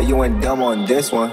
you went dumb on this one.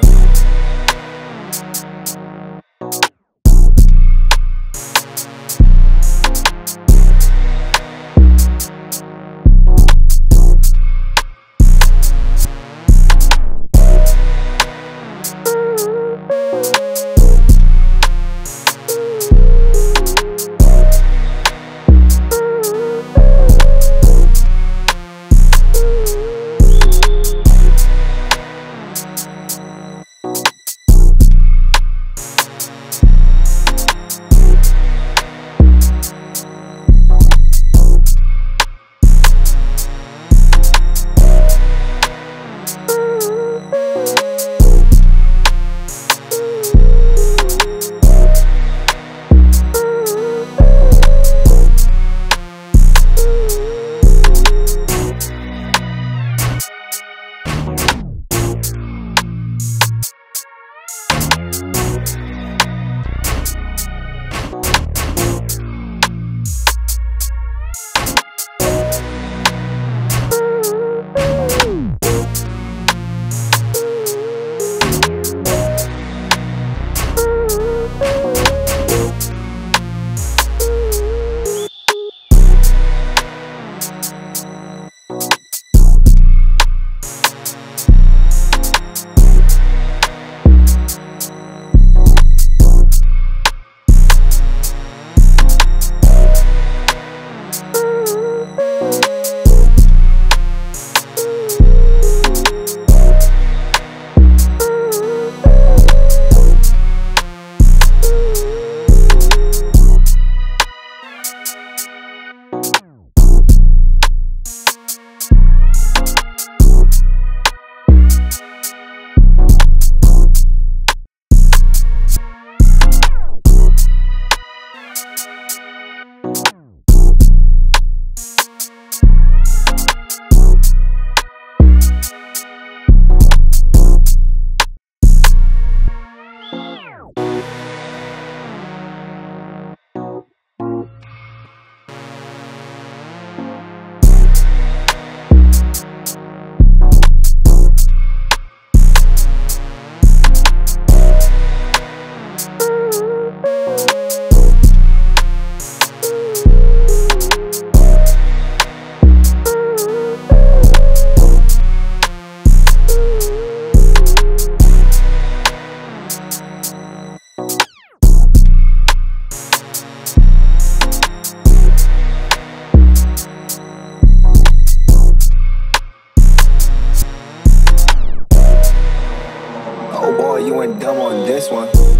Oh boy, you ain't dumb on this one.